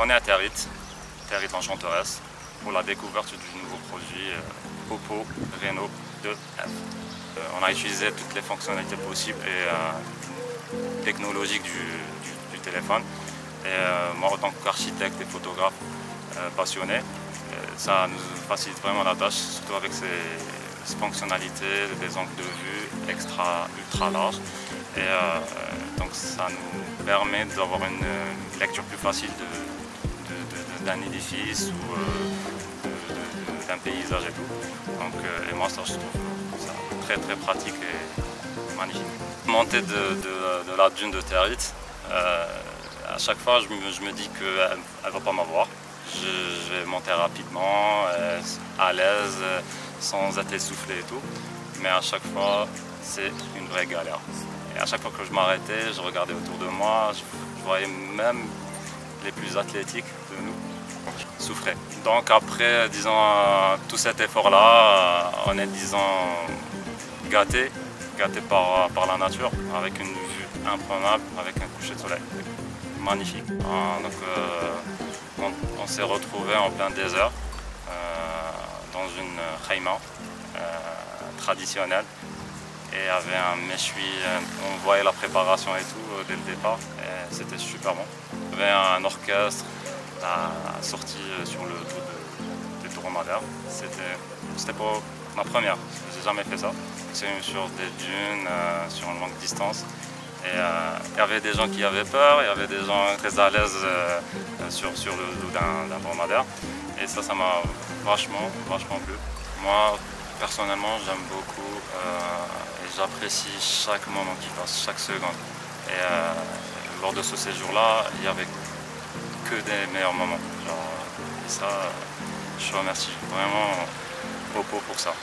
On est à Territ, Territ Enchanteresse, pour la découverte du nouveau produit euh, Oppo Reno 2F. Euh, on a utilisé toutes les fonctionnalités possibles et euh, technologiques du, téléphone. Et moi, en tant qu'architecte et photographe passionné, ça nous facilite vraiment la tâche, surtout avec ces, fonctionnalités, des angles de vue extra, ultra larges. Et donc ça nous permet d'avoir une lecture plus facile d'un édifice ou d'un paysage et tout. Donc, et moi ça je trouve ça très très pratique et magnifique. Monter de, la dune de Territ, euh, à chaque fois je me, dis qu'elle ne va pas m'avoir. Je, vais monter rapidement, euh, à l'aise, sans être essoufflé et tout. Mais à chaque fois, c'est une vraie galère. Et à chaque fois que je m'arrêtais, je regardais autour de moi, je, voyais même les plus athlétiques de nous souffraient. Donc après, disons, euh, tout cet effort-là, euh, on est, disons, gâté, gâté par, par la nature, avec une vue imprenable, avec un coucher de soleil. Magnifique. Ah, donc, euh, on, s'est retrouvé en plein désert, dans une khayma traditionnelle et avait un méchoui, on voyait la préparation et tout euh, dès le départ et c'était super bon. Il y avait un orchestre, la sortie euh, sur le dos de, des dromadaires. C'était pas ma première, j'ai jamais fait ça. C'est sur des dunes, euh, sur une longue distance. Et il y avait des gens qui avaient peur, il y avait des gens très à l'aise sur, sur le dos d'un dromadaire. Et ça, ça m'a vachement, vachement plu. Moi, personnellement, j'aime beaucoup j'apprécie chaque moment qui passe, chaque seconde. Et euh, lors de ce séjour-là, il n'y avait que des meilleurs moments. et ça, je remercie vraiment Popo pour ça.